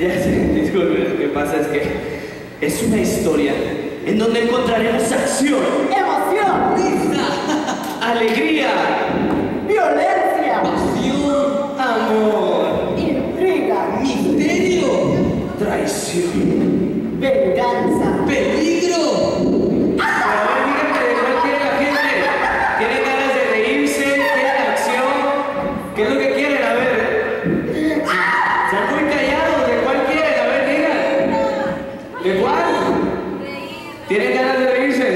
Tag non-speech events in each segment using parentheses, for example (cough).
ya sé, disculpen, lo que pasa es que es una historia en donde encontraremos acción, Emoción, ¡Risa! (laughs) alegría, violencia, ¡Pasión! amor, intriga, ¡Misterio! traición. venganza. ¡Peligro! A ver, díganme de cuál quiere la gente. ¿Tienen ganas de reírse? ¿Quieren acción? ¿Qué es lo que quieren? A ver. Están muy callados. ¿De cuál quieren? A ver, digan. ¿De cuál? ¿Tienen ganas de reírse?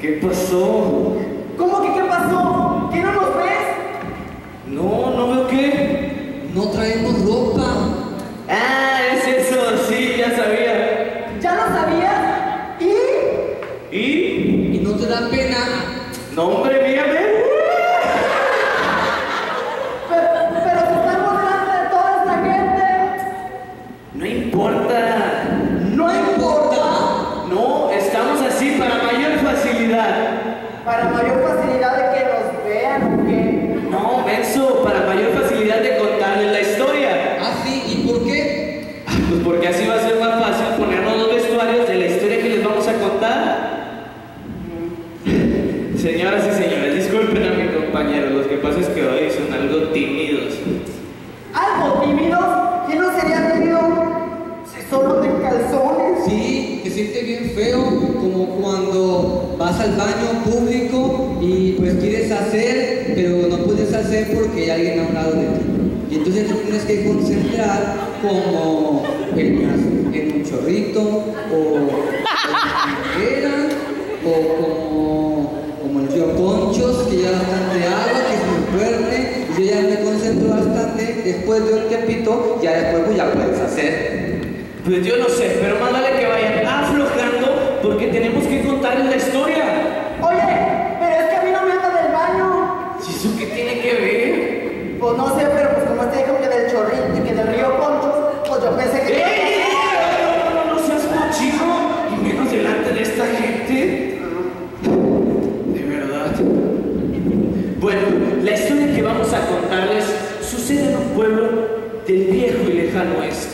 ¿Qué pasó? ¿Cómo que qué pasó? ¿Que no nos ves? No, no veo qué. No traemos ropa. Ah, es eso, sí, ya sabía. ¿Ya lo sabías? ¿Y? ¿Y? ¿Y no te da pena? No, hombre, mírame. Pero, pero se están burlando de toda esta gente. No importa. ¡No importa! No, estamos así para mayor facilidad. Para mayor facilidad de que nos vean o qué. No, menso, para mayor facilidad de contarles la historia. ¿Ah, sí? ¿Y por qué? Pues porque así va a ser más fácil ponernos los vestuarios de la historia que les vamos a contar. Señoras y señores, disculpen a mi compañero, lo que pasa es que hoy son algo tímidos. Algo tímidos. ¿Quién no sería tímido si solo de calzones? Sí, que siente bien feo, como cuando vas al baño público y pues quieres hacer, pero no puedes hacer porque alguien a un lado de ti. Y entonces te tienes que concentrar como en, en un chorrito o en una o como, como el río Conchos, que ya bastante agua, que es muy fuerte. Y yo ya me concentro bastante, después de un tiempito, ya después pues, ya puedes hacer. Pues yo no sé, pero más vale que vayan aflojando porque tenemos que contarles la historia. Oye, pero es que a mí no me anda del baño. ¿Y eso qué tiene que ver? Pues no sé, pero pues como te dijo que del chorrito y que del río Conchos, pues yo pensé que... ¡Ey! No, no, no, no seas cochino y menos delante de esta gente. De verdad. Bueno, la historia que vamos a contarles sucede en un pueblo del viejo y lejano oeste.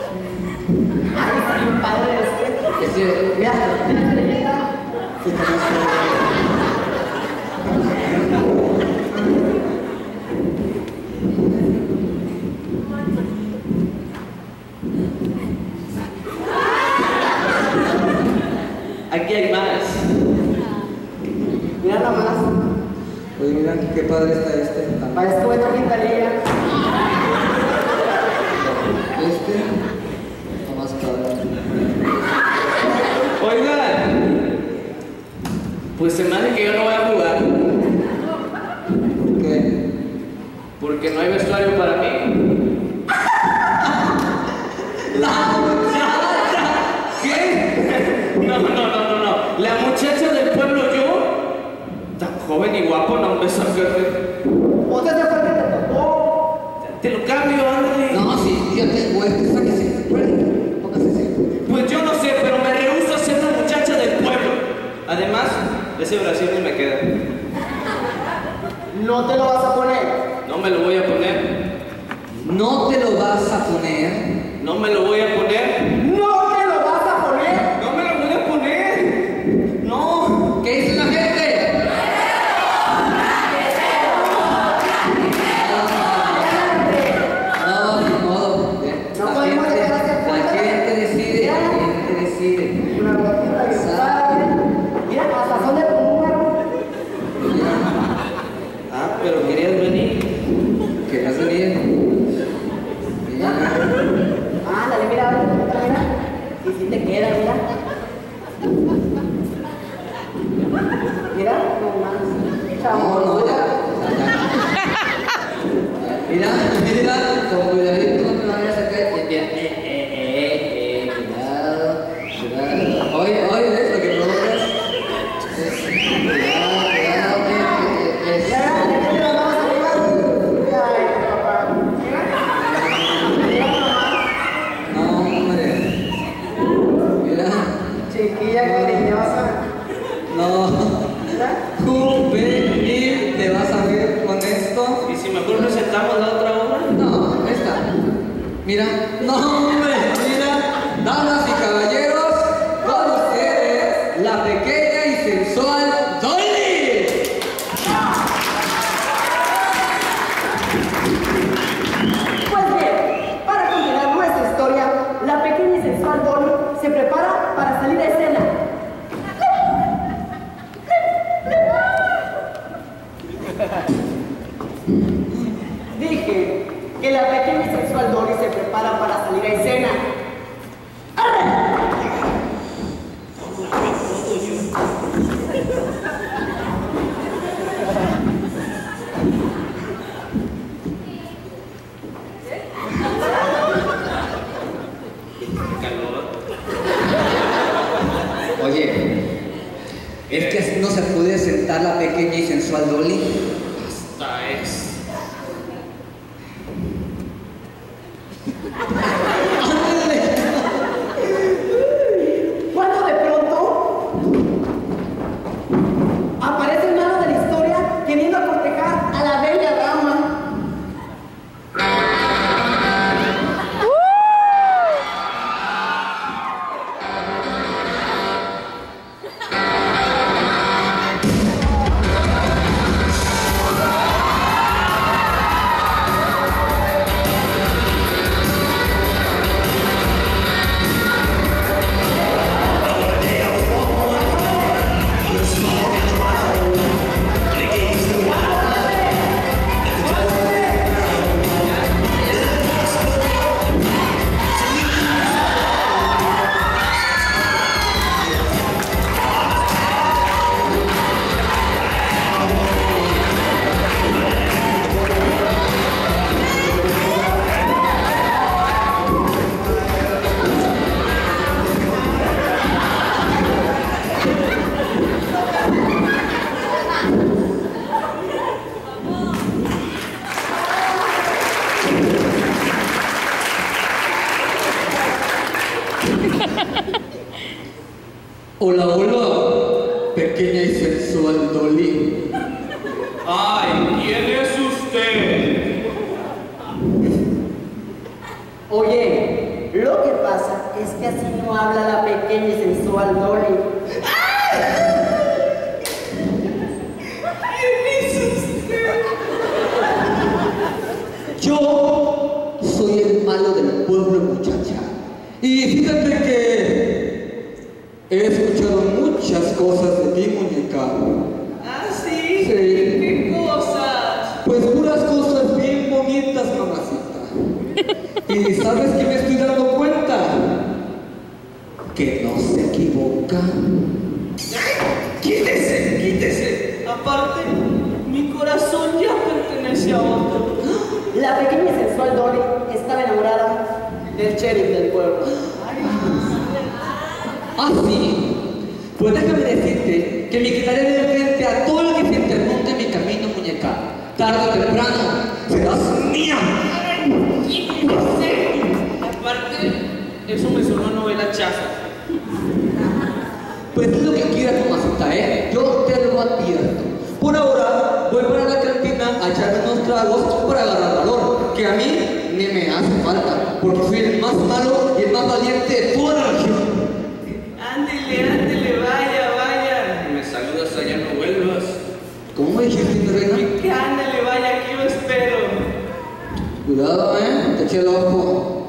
Ay, está bien padre este. Ese- Mira, una estrellita. Aquí hay más. Mira nomás. Oye, mira qué padre está este. Sentar la pequeña Hola, hola, pequeña y sensual Dolly. Ay, ¿quién es usted? Oye, lo que pasa es que así no habla la pequeña y sensual Dolly. Yo soy el malo del pueblo, muchacha. Y fíjate que he escuchado muchas cosas de ti, muñeca. ¿Ah, sí? Sí. ¿Qué cosas? Pues puras cosas bien bonitas, mamacita. Y ¿sabes que me estoy dando cuenta? Que no se equivoca. Quítese, quítese. Aparte, mi corazón ya pertenece a otro. La pequeña sensual Dolly estaba enamorada del sheriff del pueblo. Ah, sí. Pues déjame decirte que me quitaré de frente a todo el que se interrumpe en mi camino, muñeca. Tarde o temprano serás mía. Quítese. Aparte, eso me sonó a novela chafa. Pues es lo que quieras, mamacita, ¿eh? Yo te lo advierto. Por ahora, voy para la cantina a echarme unos tragos para agarrar valor, que a mí ni me hace falta, porque soy el más malo y el más valiente de toda la región. Ándele, ándele, vaya, vaya. Me saludas allá, no vuelvas. ¿Cómo me dijiste, mi reina? Que ándele, vaya, aquí lo espero. Cuidado, ¿eh? Te eché el ojo.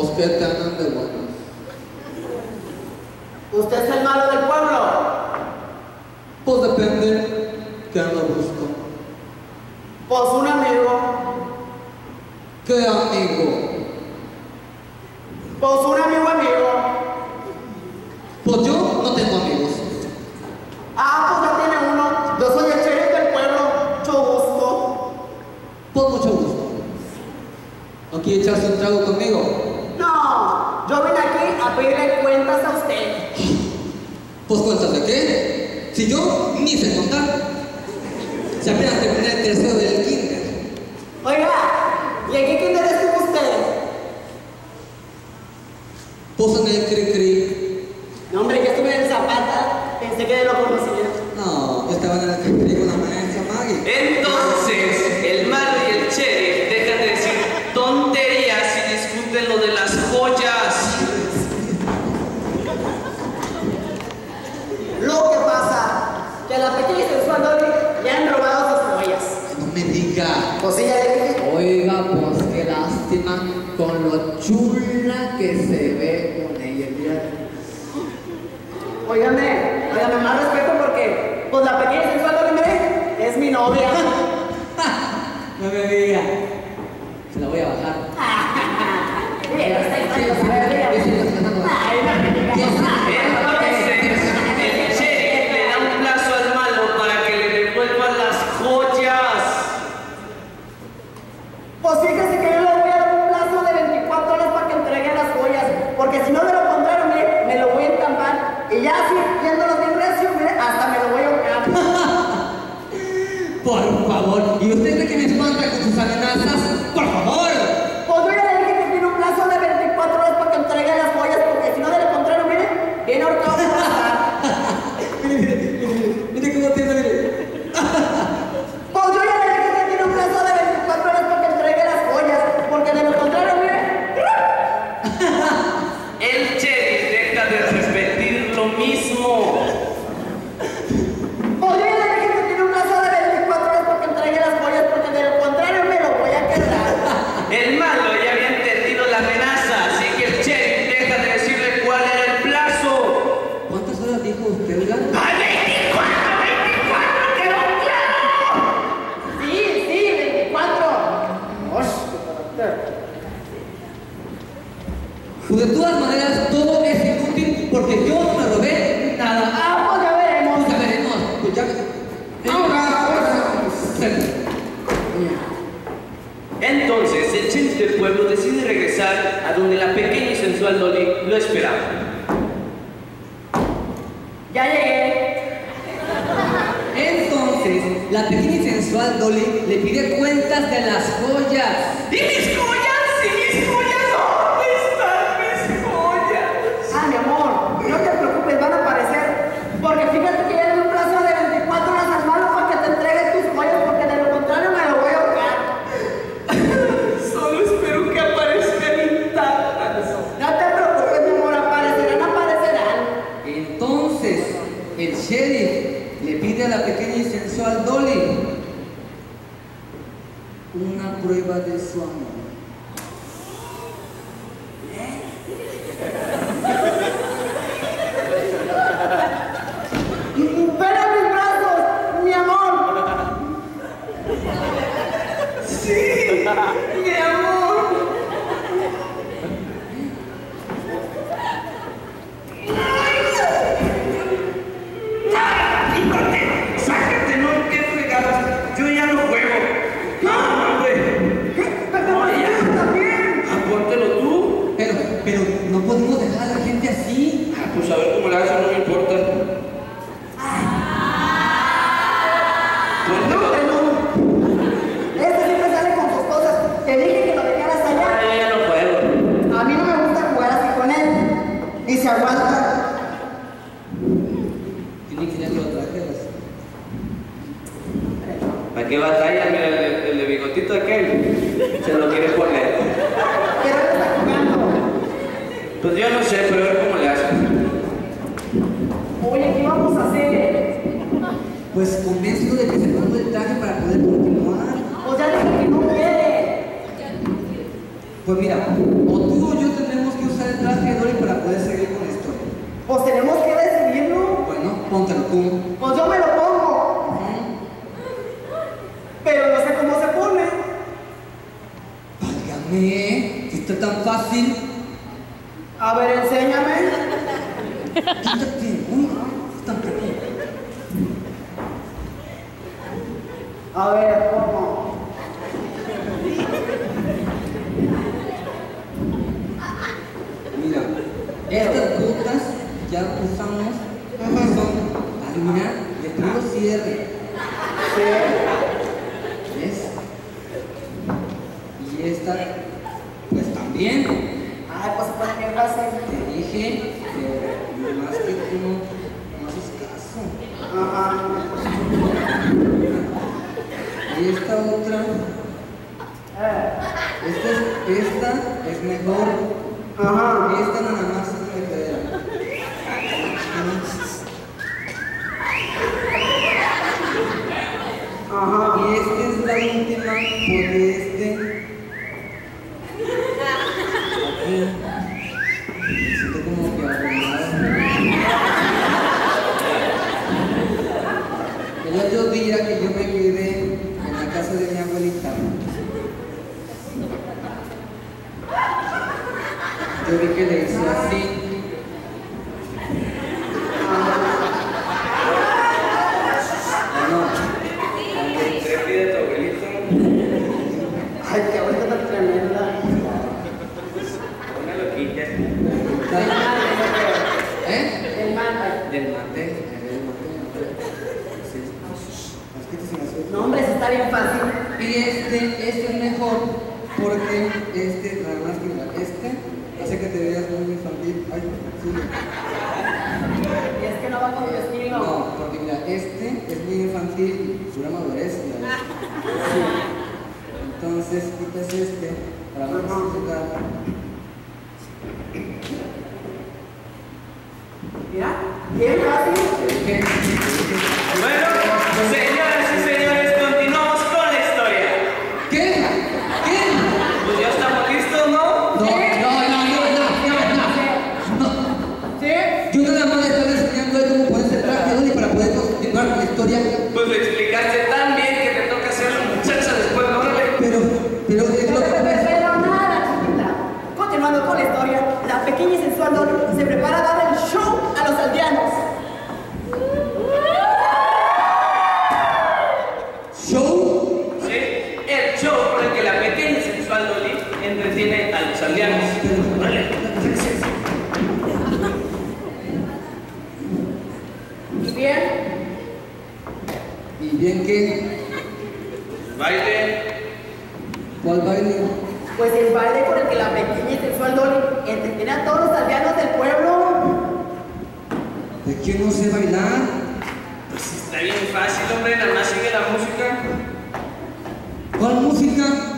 Pues te andan de buenas. Usted es el malo del pueblo. Pues depende. Vamos a hacer? Pues convéncelo de que se ponga el traje para poder continuar. Pues ya dije que no quiere. Pues mira, o tú o yo tenemos que usar el traje de Dory para poder seguir con la historia. Pues tenemos que decidirlo. Bueno, póntelo tú. Pues yo me lo pongo. Pero no sé cómo se pone. Válgame, si está tan fácil. A ver, enséñame. Quítate, uy, es tan pequeño. A ver, ¿cómo? Mira, estas botas ya usamos, son, ay, mira, de puro cierre. ¿Ves? Y esta, pues también. Ay, pues se pone bien fácil. Te dije que más que tú no, no haces caso. Ajá. Y esta otra, Eh, esta es, esta es mejor. Ajá. Esta nada más es una cadera. Ajá. Y esta es la última porque este. Aquí. Siento como que arruinado. El otro día que yo me quedé en la casa de mi abuelita, yo vi que le hice así. ¿Qué pide tu abuelito? Ay, qué bonita tan tremenda. Una loquilla. ¿eh? Del mate, del mate. Suelta. No, hombre, eso está bien fácil. Y este, este es mejor porque este, nada más que este hace que te veas muy infantil. Ay, sí. Y es que no va con mi estilo. No, porque mira, este es muy infantil, es una madurez. Sí. Entonces quitas este para no Ajá. jugar. Mira, bien fácil. Te dije, te dije. Bueno, señoras y señores, continuamos con la historia. ¿Qué? ¿Qué? Pues ya estamos listos, ¿no? No, no, no, no, no, no, no. ¿Sí? Yo nada más le estoy enseñando a él cómo ponerse el traje Dolly para poder continuar con la historia. Pues le explicaste tan bien que te toca hacerlo, muchacha, después, ¿no? Órale. Pero, pero es No lo te que pero nada, chiquita. Continuando con la historia, la pequeña y sensual Dolly se prepara a dar el show a los aldeanos. show. Sí, el show por el que la pequeña y sensual Dolly entretiene a los aldeanos. Órale. ¿Y bien? Y bien que, Baile. ¿cuál baile? Pues el baile con el que la pequeña y sensual Dolly entretiene a todos los aldeanos del pueblo. ¿De quién no sé bailar? Pues está bien fácil, hombre, nada más sigue la música. ¿Cuál música?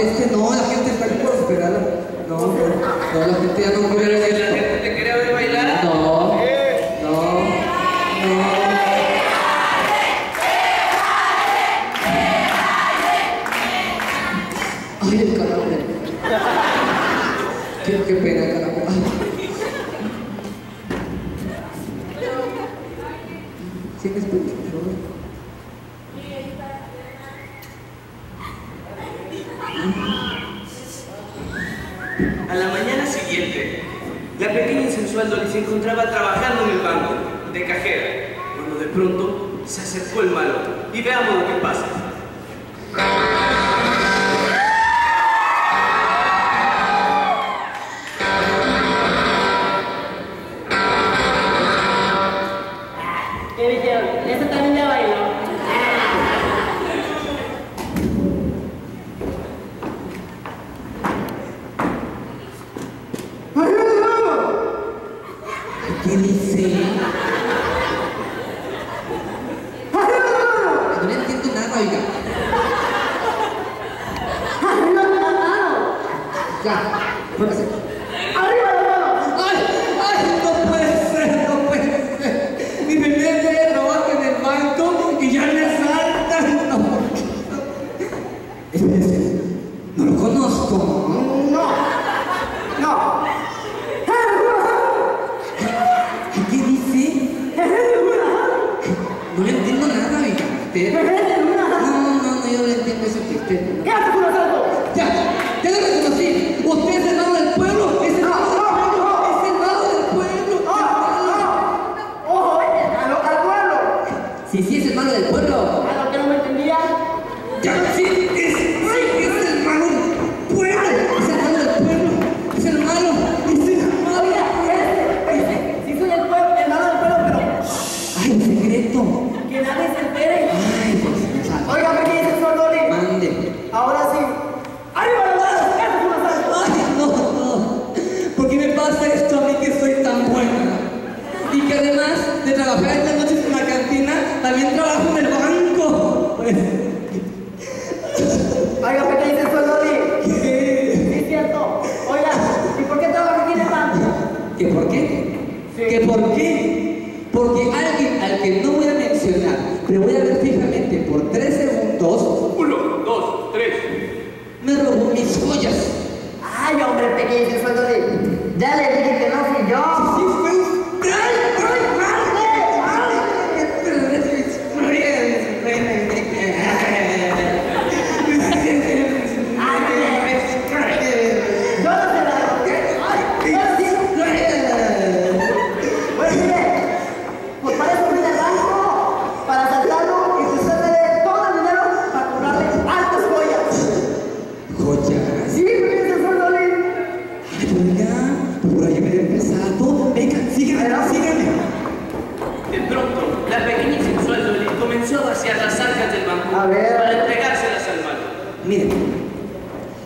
es que no, la gente está esperando. No, no, no, la gente ya no quiere encontraba trabajando en el banco, de cajera, cuando de pronto se acercó el malo. Y veamos lo que pasa. No le entiendo nada, mi carácter. (laughs) No, no, no, yo no le entiendo ese chiste. ¿Qué haces con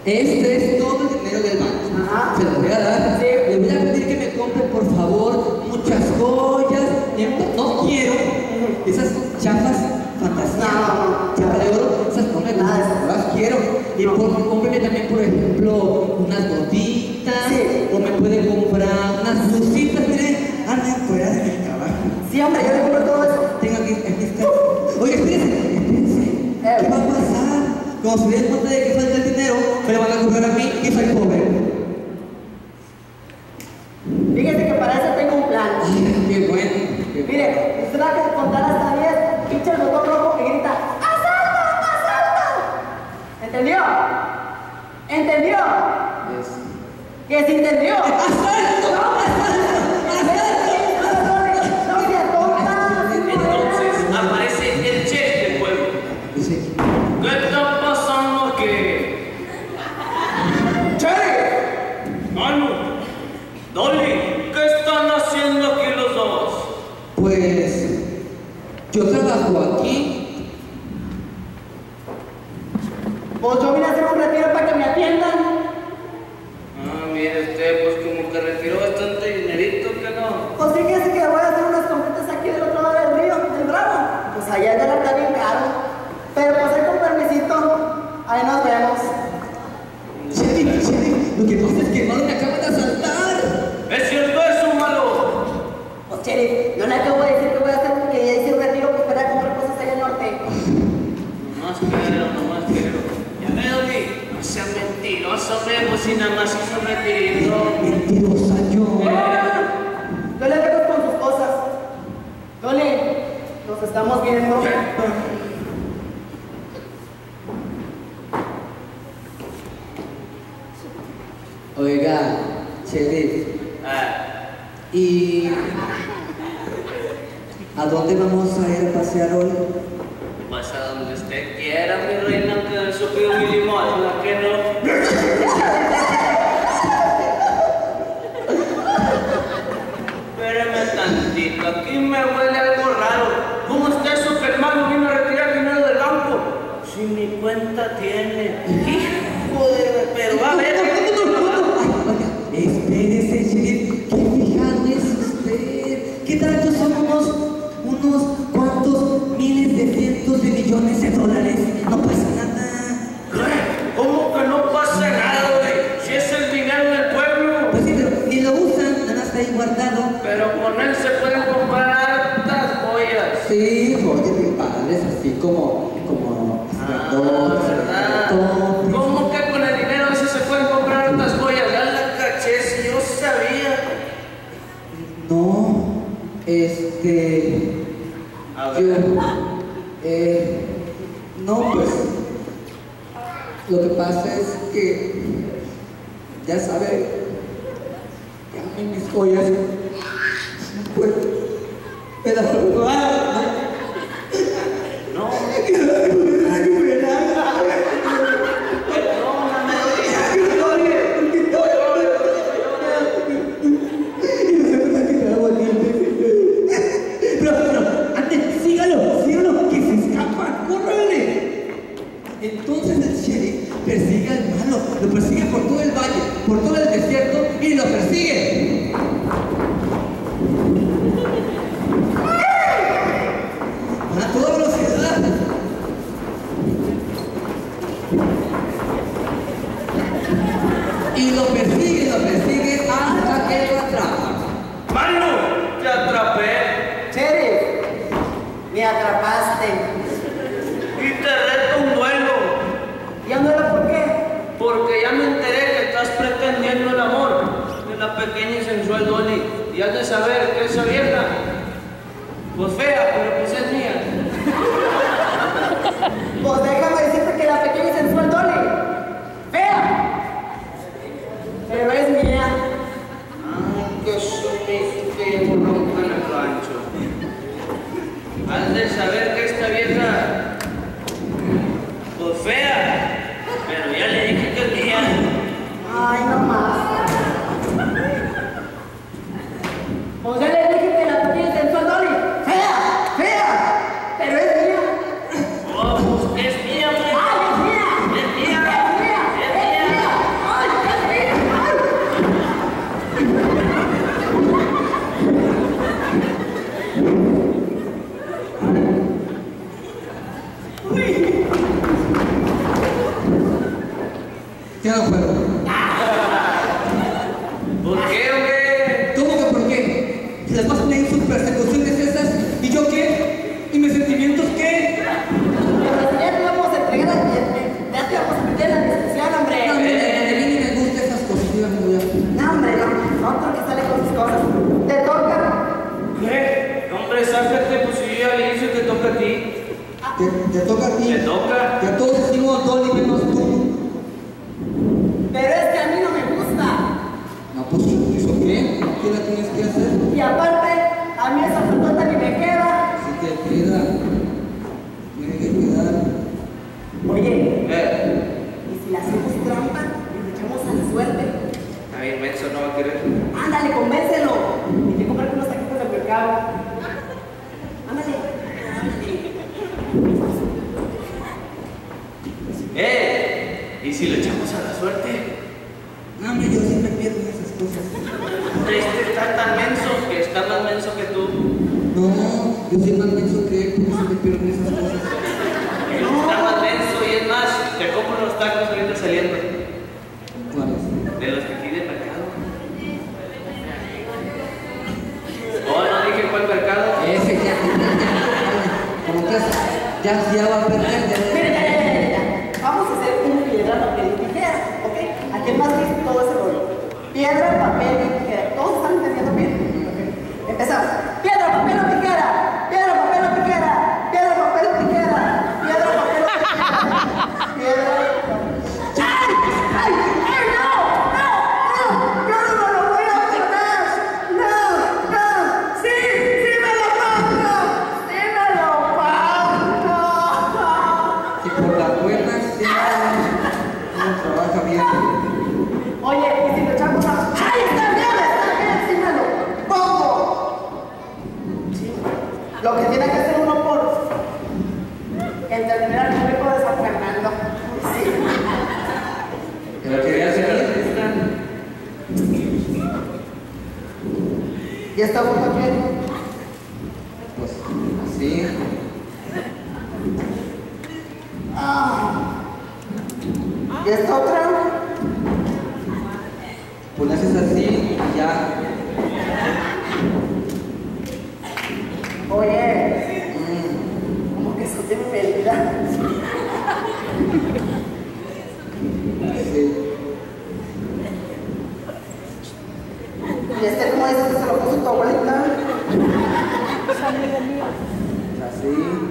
Este es todo el dinero del banco. Se lo voy a dar. Sí. Le voy a pedir que me compre, por favor, muchas joyas. No quiero esas chafas fantasía, no. de oro, esas no me no las quiero. Y no. por, cómpreme también, por ejemplo, unas gotitas, o me puede comprar unas blusitas. Mire, andan fuera de mi. Sí, hombre, yo le compro todo eso. Tengo aquí, aquí está. Oye, espérense, espérense. Eh. ¿Qué va a pasar? Como se si den cuenta de está bien caro. Pero pues ahí con permisito, ahí nos vemos. Shitty, shitty, lo que pasa estamos viendo. Oiga, Sheriff. Ah. ¿Y a dónde vamos a ir a pasear hoy? Pues a donde usted quiera, mi reina, que eso pido mi limosna. Este, yo, eh, no, pues, lo que pasa es que, ya sabe, ya mis joyas, pues, me las robaron. Pues Yo soy más menso que él, porque se me pierden esas cosas. Está más menso y es más, te compro unos tacos ahorita saliendo. ¿Cuáles? De los que tiene mercado. Oh, no dije cuál mercado. Ese ya. (laughs) Ya, ya va a perder. see?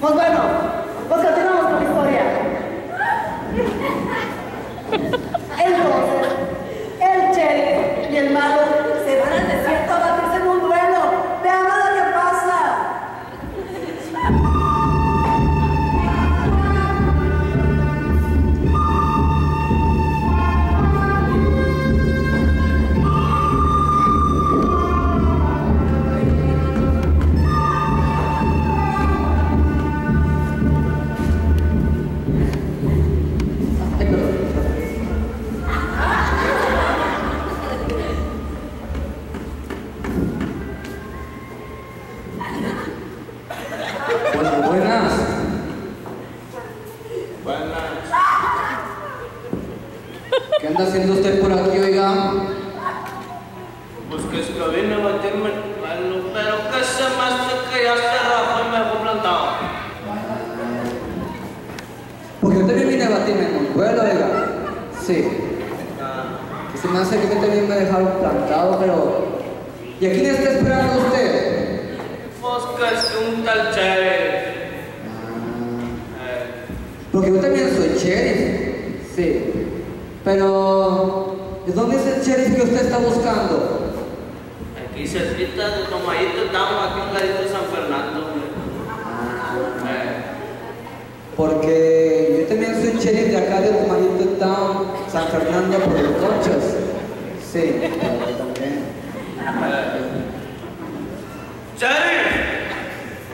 Buat.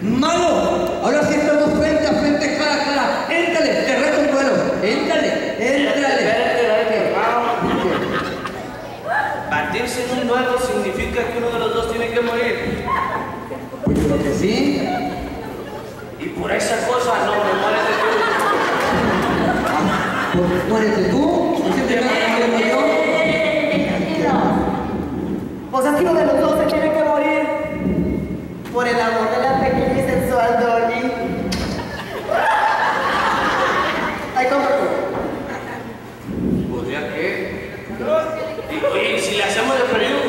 ¡Malo! Ahora sí estamos frente a frente, cara a cara. ¡Éntrale! ¡Te reto un duelo! ¡Éntrale! ¡Éntrale! Batirse en un duelo significa que uno de los dos tiene que morir. Pues creo que sí. Y por esa cosa no, no muérete tú. Ah, ¿Muérete tú? ¿No se te va a yo? Dios. Pues así uno de los dos se tiene que morir. Por el amor de la pequeña y sensual Dolly. Ay, ¿cómo? ¿Podría qué? Oye, si le hacemos de periodo.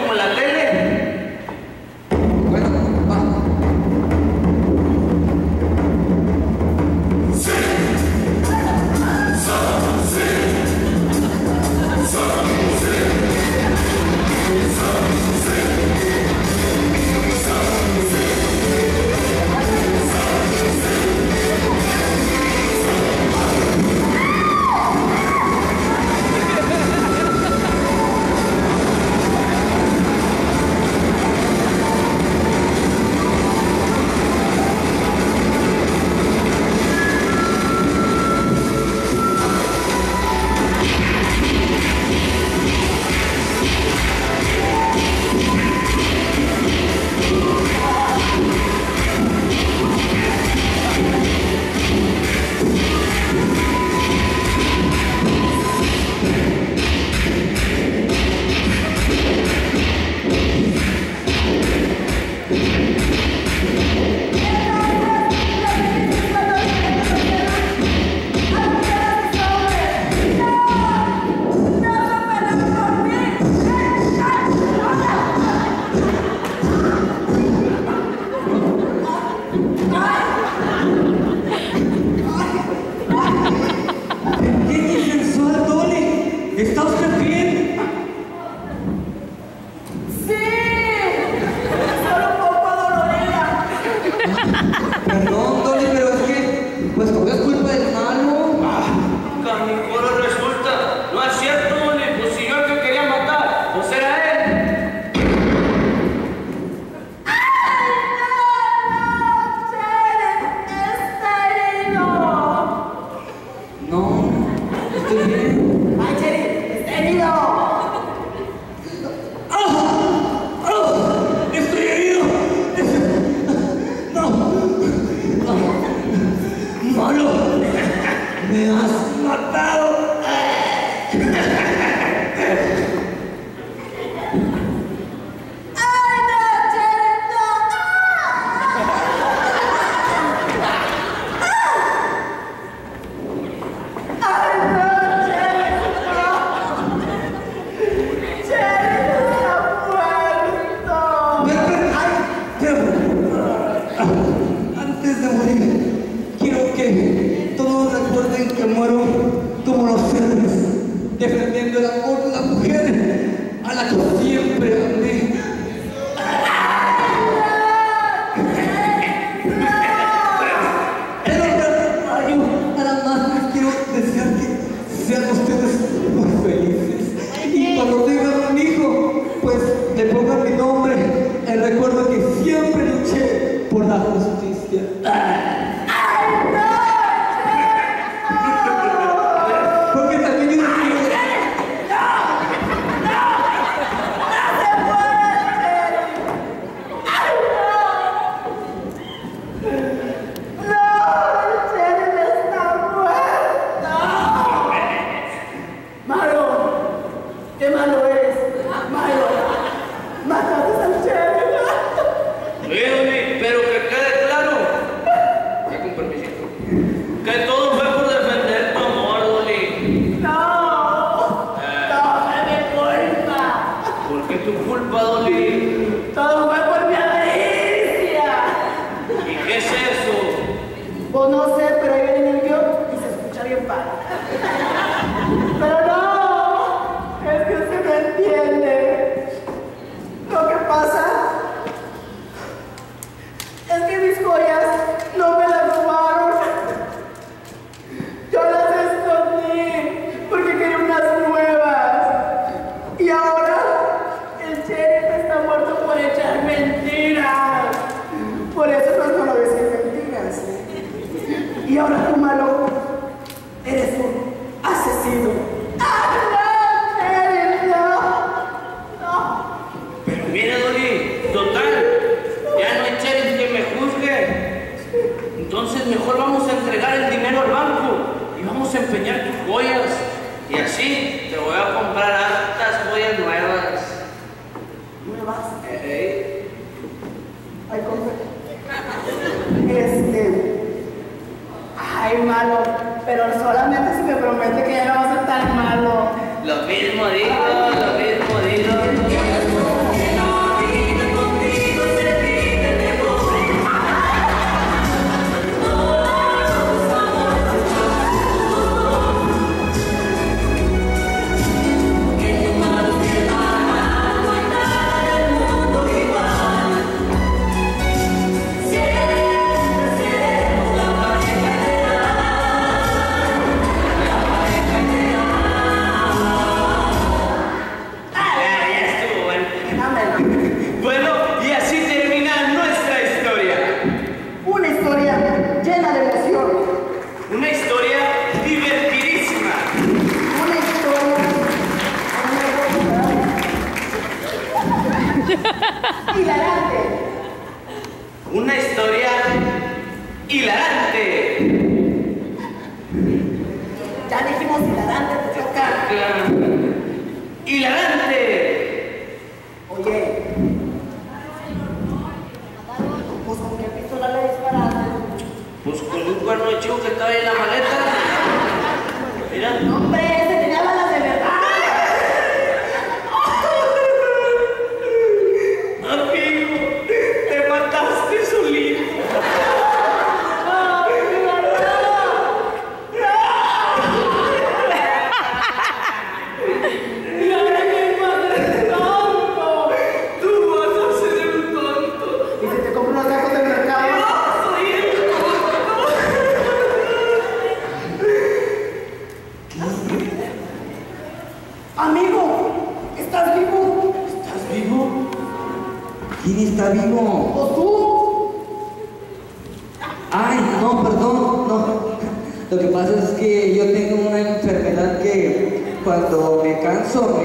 todos recuerden que muero como los seres, defendiendo el amor de las mujeres a las que siempre amé. Una historia hilarante. черный.